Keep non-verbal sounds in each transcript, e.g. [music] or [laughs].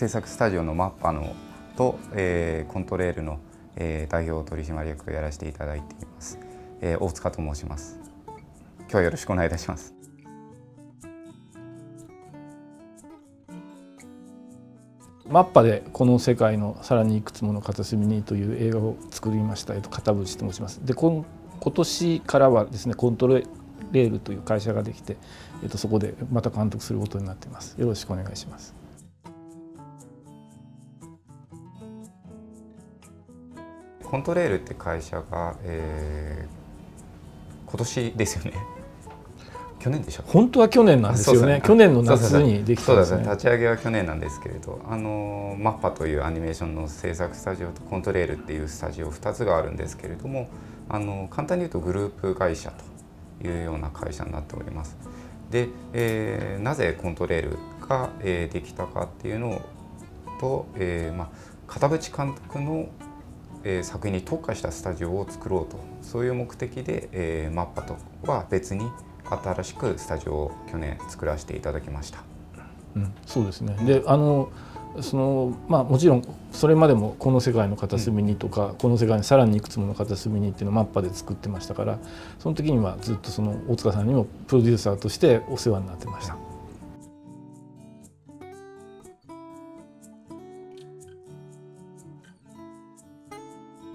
制作スタジオのマッパのと、えー、コントレールの、えー、代表取締役をやらせていただいています、えー、大塚と申します今日はよろしくお願いいたしますマッパでこの世界のさらにいくつもの片隅にという映画を作りました、えっと、片渕と申します。で今年からはですねコントレールという会社ができて、えっと、そこでまた監督することになっています。よろしくお願いします。コントレールって会社が、えー、今年ですよね。[laughs] 去年でしょ本当は去年なんですよね、ね、去年の夏にできたんですね。立ち上げは去年なんですけれどあのマッパというアニメーションの制作スタジオとコントレールっていうスタジオ2つがあるんですけれどもあの簡単に言うとグループ会社というような会社になっております。で、えー、なぜコントレールが、えー、できたかっていうのと、えーまあ、片渕監督のえー、作品に特化したスタジオを作ろうとそういう目的で、えー、マッパとは別に新しくスタジオを去年作らせていただきました。うん、そうですねであのそのまあ、もちろんそれまでもこの世界の片隅にとか、うん、この世界にさらにいくつもの片隅にっていうのをマッパで作ってましたからその時にはずっとその大塚さんにもプロデューサーとしてお世話になってました。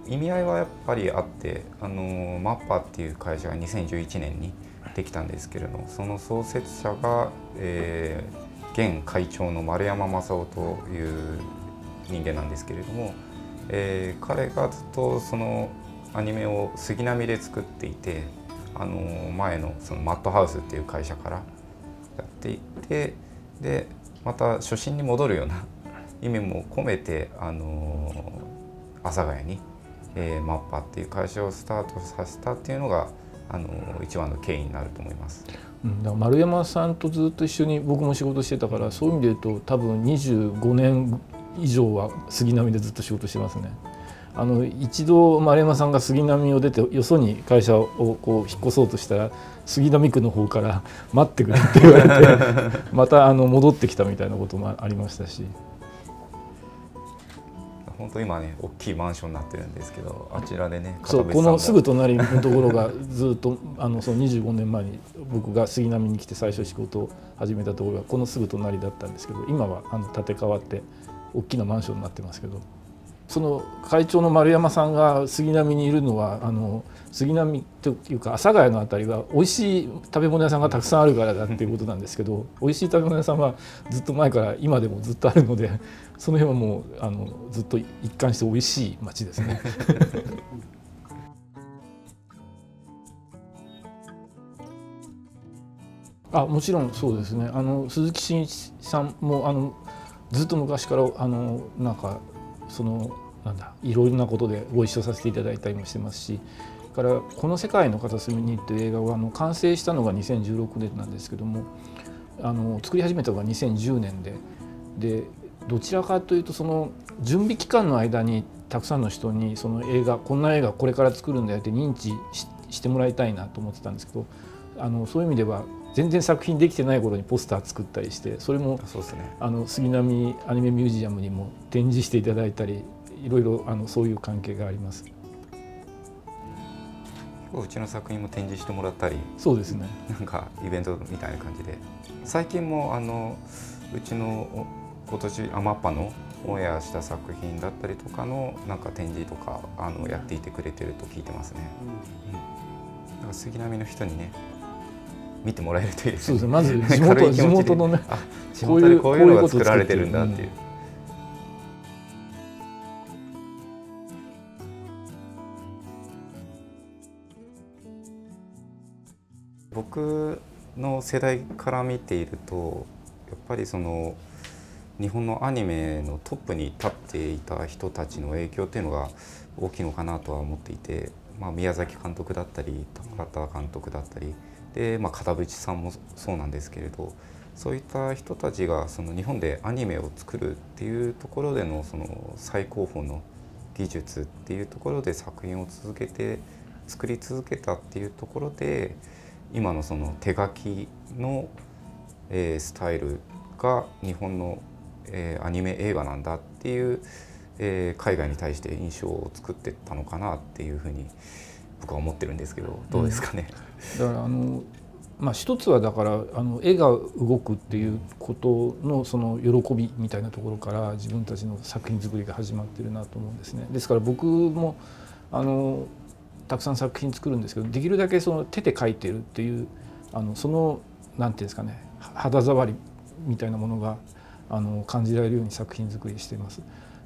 意味合いはやっぱりあってあのマッパっていう会社が2011年にできたんですけれどもその創設者が、えー、現会長の丸山正夫という人間なんですけれども、えー、彼がずっとそのアニメを杉並で作っていてあの前のそのマットハウスっていう会社からやっていてでまた初心に戻るような意味も込めてあの阿佐ヶ谷に、えー、マッパっていう会社をスタートさせたっていうのがあの一番の経緯になると思います。うん、だから丸山さんとずっと一緒に僕も仕事してたからそういう意味で言うと多分25年以上は杉並でずっと仕事してますね。あの一度丸山さんが杉並を出てよそに会社をこう引っ越そうとしたら杉並区の方から「待ってくれ」って言われて [laughs] またあの戻ってきたみたいなこともありましたし。本当今ね大きいマンションになってるんですけどあちらでねそうこのすぐ隣のところがずっとあのその25年前に僕が杉並に来て最初仕事を始めたところがこのすぐ隣だったんですけど今はあの建て替わって大きなマンションになってますけどその会長の丸山さんが杉並にいるのはあの杉並というか阿佐ヶ谷の辺りは美味しい食べ物屋さんがたくさんあるからだっていうことなんですけど美味しい食べ物屋さんはずっと前から今でもずっとあるのでその辺はもうあのずっと一貫して美味しい町ですね。[laughs] あもちろんそうですねあの鈴木真一さんもあのずっと昔からあのなんかそのなんだいろいろなことでご一緒させていただいたりもしてますしから「この世界の片隅に」っていう映画はあの完成したのが2016年なんですけどもあの作り始めたのが2010年ででどちらかというとその準備期間の間にたくさんの人にその映画こんな映画これから作るんだよって認知してもらいたいなと思ってたんですけどあのそういう意味では全然作品できてない頃にポスター作ったりしてそれもそうです、ね、あの杉並アニメミュージアムにも展示していただいたりいろいろあのそういう関係があります。うちの作品も展示してもらったりそうですね。なんかイベントみたいな感じで。最近もあのうちの今年アマッパのオンエアした作品だったりとかのなんか展示とかあのやっていてくれてると聞いてますね。うん、うん、杉並の人にね見てもらえるといいですね。そうですまず [laughs] 地元地元のね、あ地元でこういうのが作られてるんだっていう。僕の世代から見ているとやっぱりその日本のアニメのトップに立っていた人たちの影響っていうのが大きいのかなとは思っていて、まあ、宮崎監督だったり高田監督だったりで、まあ、片渕さんもそうなんですけれどそういった人たちがその日本でアニメを作るっていうところでのその最高峰の技術っていうところで作品を続けて作り続けたっていうところで今のその手書きの、えー、スタイルが日本のえー、アニメ映画なんだっていう、えー、海外に対して印象を作ってったのかなっていうふうに思います僕は思ってるんですけどどうですかね。うん、だからあのまあ、一つはだからあの絵が動くっていうことのその喜びみたいなところから自分たちの作品作りが始まってるなと思うんですね。ですから僕もあのたくさん作品作るんですけどできるだけその手で描いてるっていうあのその何て言うんですかね肌触りみたいなものがあの感じられるように作品作りしています。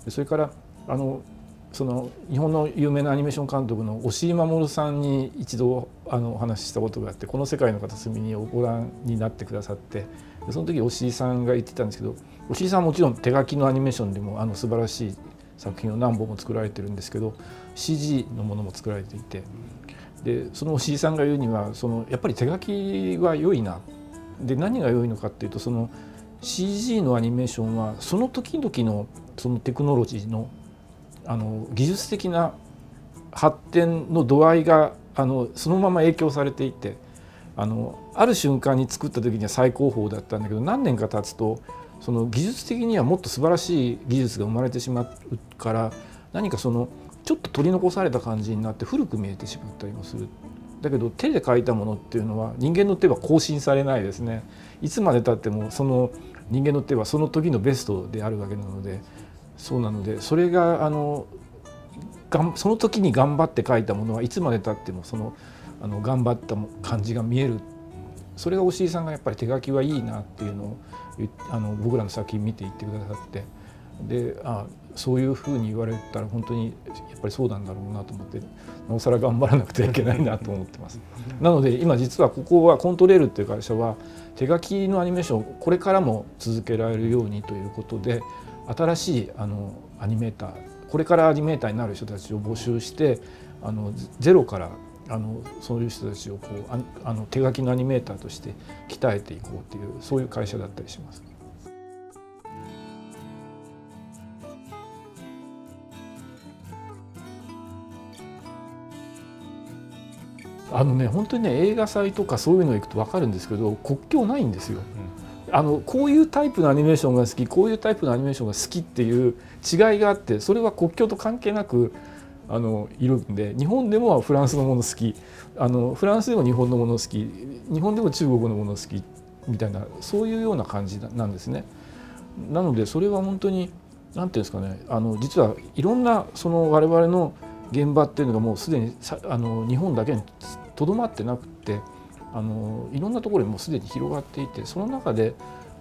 それからあのその日本の有名なアニメーション監督の押井守さんに一度あのお話ししたことがあってこの世界の片隅にご覧になってくださってその時押井さんが言ってたんですけど押井さんはもちろん手書きのアニメーションでもあの素晴らしい作品を何本も作られてるんですけど CG のものも作られていてでその押井さんが言うにはそのやっぱり手書きは良いな。で何が良いのかっていうとその CG のアニメーションはその時々のそのテクノロジーのあの技術的な発展の度合いがあのそのまま影響されていてあのある瞬間に作った時には最高峰だったんだけど何年か経つとその技術的にはもっと素晴らしい技術が生まれてしまうから何かそのちょっと取り残された感じになって古く見えてしまったりもする。だけど手で描いたものっていうのは人間の手は更新されないですね。いつまでたってもその人間の手はその時のベストであるわけなのでそうなのでそれがあのがその時に頑張って描いたものはいつまでたってもそのあの頑張った感じが見える。それが押井さんがやっぱり手書きはいいなっていうのをあの僕らの作品見て言ってくださって。であそういうふうに言われたら本当にやっぱりそうなんだろうなと思ってなおさら頑張らなくてはいけないなと思ってます。なので今実はここはコントレールっていう会社は手書きのアニメーションをこれからも続けられるようにということで新しいあのアニメーターこれからアニメーターになる人たちを募集してあのゼロからあのそういう人たちをこうああの手書きのアニメーターとして鍛えていこうっていうそういう会社だったりします。あのね本当にね映画祭とかそういうの行くと分かるんですけど国境ないんですよ。あのこういうタイプのアニメーションが好きこういうタイプのアニメーションが好きっていう違いがあってそれは国境と関係なくあのいるんで日本でもフランスのもの好きあのフランスでも日本のもの好き日本でも中国のもの好きみたいなそういうような感じなんですね。なのでそれは本当に何ていうんですかねあの実はいろんなその我々の現場っていうのがもうすでにあの日本だけにとどまってなくてあのいろんなところにもうすでに広がっていてその中で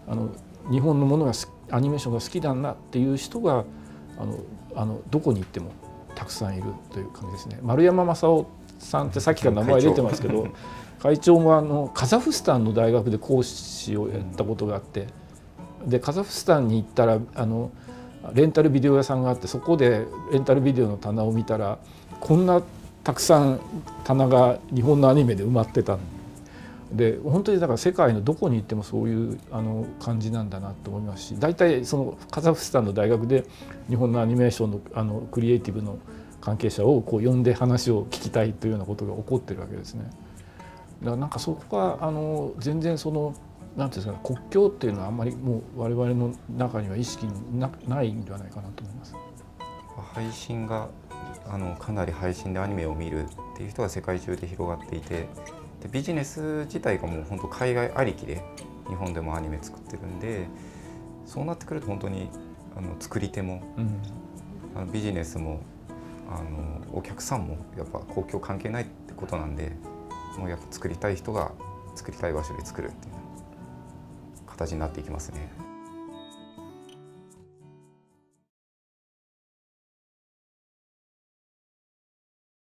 あの日本のものがアニメーションが好きだなっていう人があのあのどこに行ってもたくさんいるという感じですね。丸山正夫さんってさっきから名前出てますけど [laughs] 会長もあのカザフスタンの大学で講師をやったことがあってでカザフスタンに行ったらあのレンタルビデオ屋さんがあってそこでレンタルビデオの棚を見たらこんなたくさん棚が日本のアニメで埋まってたで本当にだから世界のどこに行ってもそういうあの感じなんだなと思いますし大体そのカザフスタンの大学で日本のアニメーションのあのクリエイティブの関係者をこう呼んで話を聞きたいというようなことが起こってるわけですね。だからなんかそこはあの全然そのなんていうんですか、ね国境っていうのはあんまりもう我々の中には意識なないんではないかなと思います。配信があのかなり配信でアニメを見るっていう人が世界中で広がっていてでビジネス自体がもう本当海外ありきで日本でもアニメ作ってるんでそうなってくると本当にあの作り手も、うん、あのビジネスもあのお客さんもやっぱ公共関係ないってことなんでもうやっぱ作りたい人が作りたい場所で作るっていう形になっていきますね。